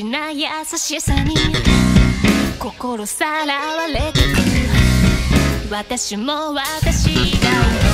な優しさに心さらわれてく。私も私が